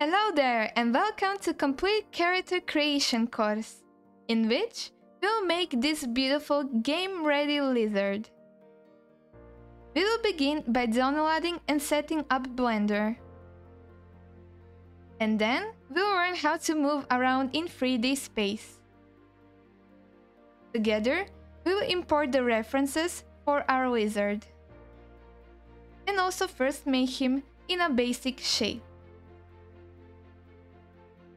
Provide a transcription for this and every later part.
Hello there and welcome to Complete Character Creation course, in which we'll make this beautiful game-ready lizard. We will begin by downloading and setting up Blender. And then we'll learn how to move around in 3D space. Together, we will import the references for our lizard. And also first make him in a basic shape.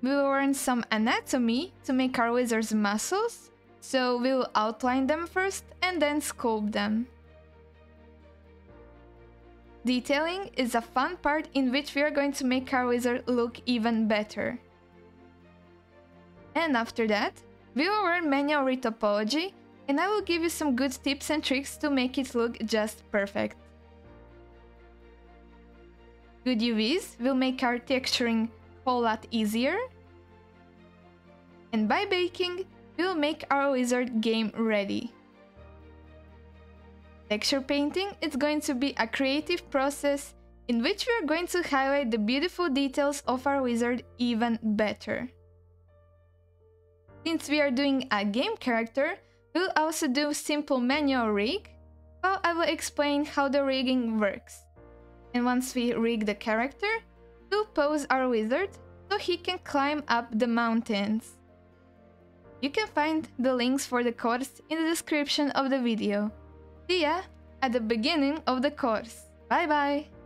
We will learn some anatomy to make our lizard's muscles, so we will outline them first and then sculpt them. Detailing is a fun part in which we are going to make our lizard look even better. And after that, we will learn manual retopology and I will give you some good tips and tricks to make it look just perfect. Good UVs will make our texturing whole lot easier. And by baking, we'll make our wizard game ready. Texture painting is going to be a creative process in which we are going to highlight the beautiful details of our wizard even better. Since we are doing a game character, we'll also do simple manual rig, while I will explain how the rigging works. And once we rig the character, we'll pose our wizard so he can climb up the mountains. You can find the links for the course in the description of the video. See ya at the beginning of the course. Bye bye!